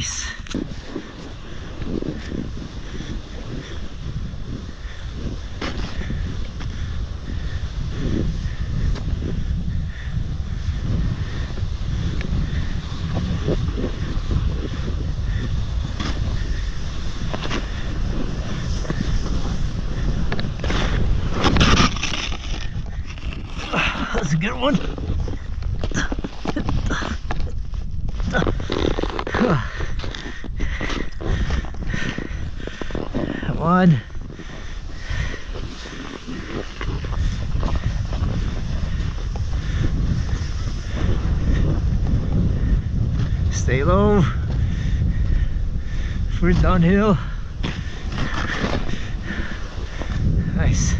Nice. That's a good one. One. Stay low. For downhill. Nice.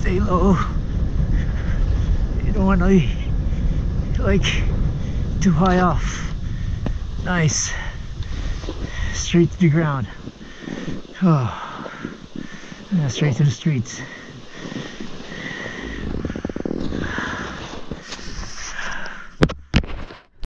Stay low. You don't want to like too high off. Nice. Straight to the ground. Oh. Yeah, straight to the streets.